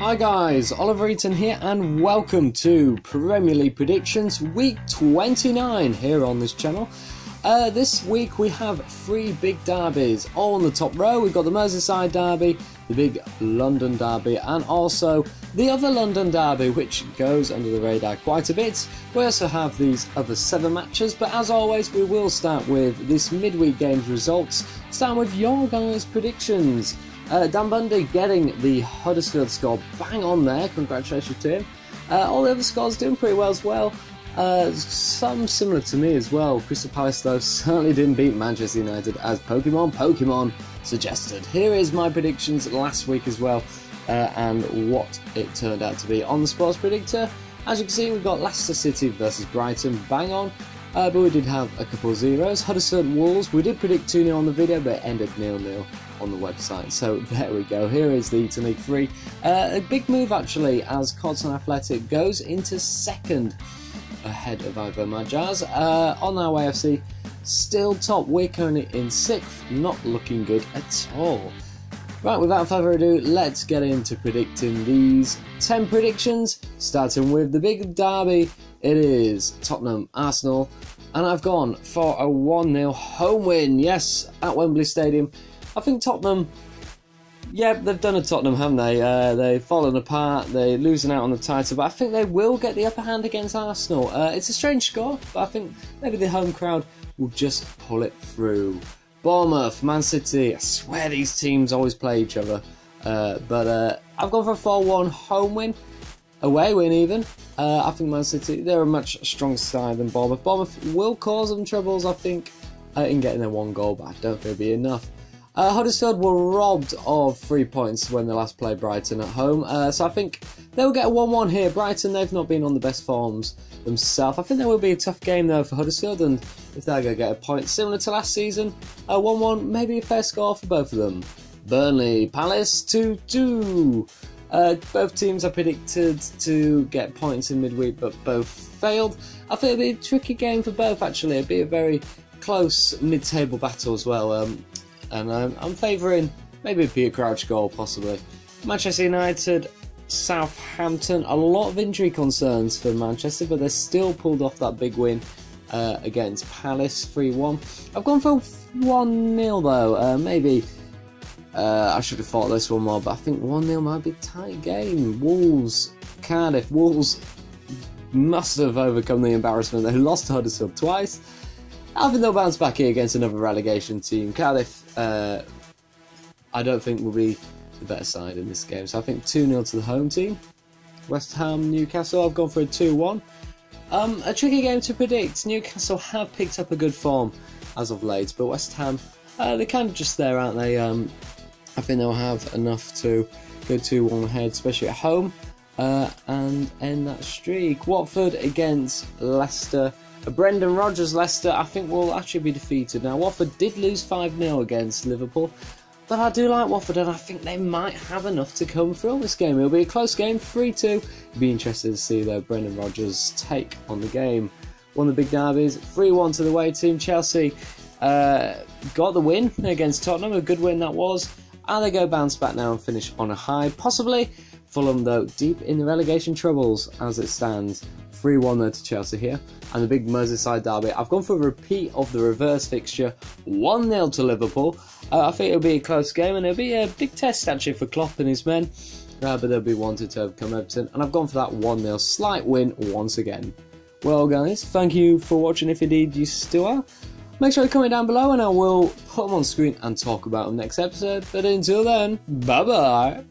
Hi guys, Oliver Eaton here and welcome to Premier League Predictions Week 29 here on this channel. Uh, this week we have three big derbies all on the top row. We've got the Merseyside derby, the big London derby and also the other London derby which goes under the radar quite a bit. We also have these other seven matches but as always we will start with this midweek games results, starting with your guys' predictions. Uh, Dan Bundy getting the Huddersfield score bang on there. Congratulations to him. Uh, all the other scores doing pretty well as well. Uh, some similar to me as well. Crystal Palace, though, certainly didn't beat Manchester United as Pokemon Pokemon suggested. Here is my predictions last week as well, uh, and what it turned out to be on the Sports Predictor. As you can see, we've got Leicester City versus Brighton, bang on. Uh, but we did have a couple of zeros. Huddersfield Wolves, we did predict 2 0 on the video, but it ended nil nil on the website. So there we go. Here is the Eaton League 3. Uh, a big move actually as Codson Athletic goes into second ahead of Ivo Majaz. Uh, on our AFC, still top. We're currently in sixth, not looking good at all. Right, without further ado, let's get into predicting these 10 predictions, starting with the big derby. It is Tottenham Arsenal, and I've gone for a 1 0 home win, yes, at Wembley Stadium. I think Tottenham, yeah, they've done a Tottenham, haven't they? Uh, they've fallen apart, they're losing out on the title, but I think they will get the upper hand against Arsenal. Uh, it's a strange score, but I think maybe the home crowd will just pull it through. Bournemouth, Man City, I swear these teams always play each other. Uh, but uh, I've gone for a 4 1 home win, away win even. Uh, I think Man City, they're a much stronger side than Bournemouth. Bournemouth will cause them troubles, I think, uh, in getting their one goal, but I don't think it'll be enough. Uh, Huddersfield were robbed of three points when they last played Brighton at home, uh, so I think they will get a 1 1 here. Brighton, they've not been on the best forms themselves. I think there will be a tough game though for Huddersfield, and if they're going to get a point similar to last season, a 1 1, maybe a fair score for both of them. Burnley, Palace 2 2. Uh, both teams are predicted to get points in midweek, but both failed. I think it'll be a tricky game for both, actually. It'll be a very close mid table battle as well. Um, and I'm, I'm favouring maybe a Peter Crouch goal possibly. Manchester United, Southampton, a lot of injury concerns for Manchester, but they still pulled off that big win uh, against Palace 3 1. I've gone for 1 0 though, uh, maybe. Uh, I should have thought this one more, but I think 1 0 might be a tight game. Wolves, Cardiff, Wolves must have overcome the embarrassment. They lost to Huddersfield twice. I think they'll bounce back here against another relegation team. Cardiff, uh, I don't think will be the better side in this game. So I think 2 0 to the home team. West Ham, Newcastle, I've gone for a 2 1. Um, a tricky game to predict. Newcastle have picked up a good form as of late, but West Ham, uh, they're kind of just there, aren't they? Um, I think they'll have enough to go 2 1 ahead, especially at home, uh, and end that streak. Watford against Leicester. Brendan Rodgers Leicester, I think, will actually be defeated. Now, Watford did lose 5 0 against Liverpool, but I do like Watford and I think they might have enough to come through this game. It'll be a close game, 3 2. Be interested to see, though, Brendan Rodgers' take on the game. One of the big derbies, 3 1 to the away team. Chelsea uh, got the win against Tottenham, a good win that was. Are they go bounce back now and finish on a high? Possibly. Fulham, though, deep in the relegation troubles as it stands. 3 1 there to Chelsea here. And the big Merseyside derby. I've gone for a repeat of the reverse fixture 1 0 to Liverpool. Uh, I think it'll be a close game and it'll be a big test actually for Klopp and his men. Uh, but they'll be wanted to overcome Everton. And I've gone for that 1 0 slight win once again. Well, guys, thank you for watching if indeed you still are. Make sure to comment down below and I will put them on screen and talk about them next episode. But until then, bye bye.